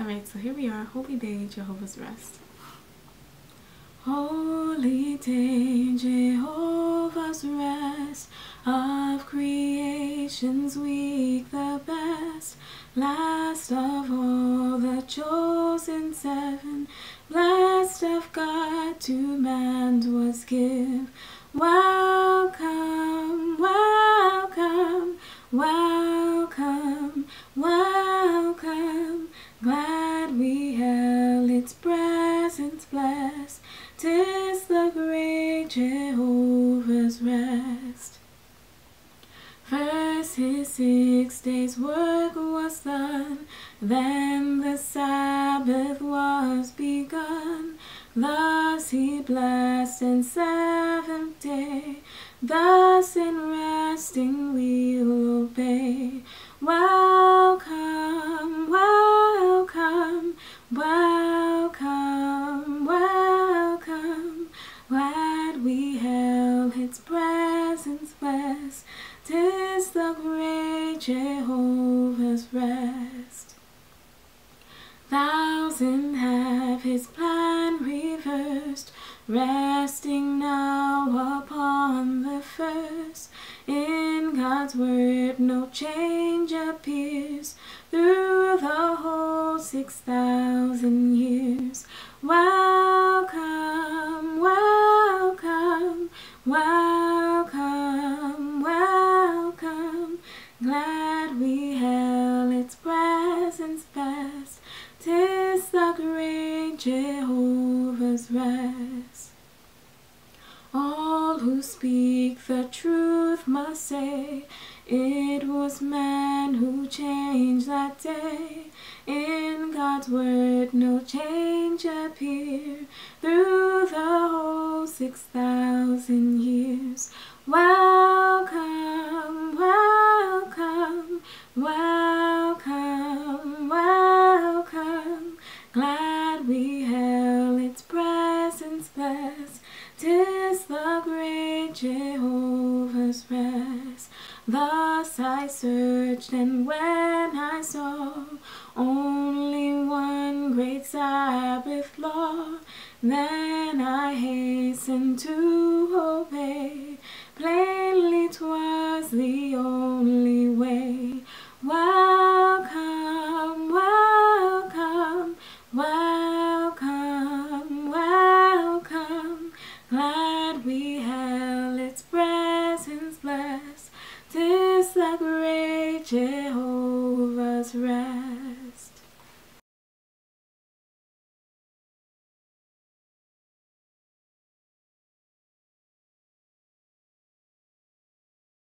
Alright, so here we are, Holy Day, Jehovah's Rest. Holy day, Jehovah's rest, of creation's week the best, last of all the chosen seven, blessed of God to man was give. Welcome, welcome, welcome, glad we held its presence blessed. Tis the great Jehovah's rest. First his six days work was done, then the Sabbath was begun. Thus he blessed and seventh day, thus in resting we'll obey. Welcome, its presence blessed. Tis the great Jehovah's rest. Thousand have his plan reversed, resting now upon the first. In God's word no change appears through the whole six thousand years. Welcome, welcome, welcome. Glad we held its presence best. Tis the great Jehovah's rest. All who speak the truth must say, It was man who changed that day. In God's word no change appear 6,000 years. Welcome, welcome, welcome, welcome. Glad we held its presence blessed. Tis the great Jehovah's rest. Thus I searched, and when I saw only one great Sabbath law, then I hastened to obey. Plainly, twas the only way. Welcome, welcome, welcome, welcome. Glad we held its presence blessed. Tis the great Jehovah's rest.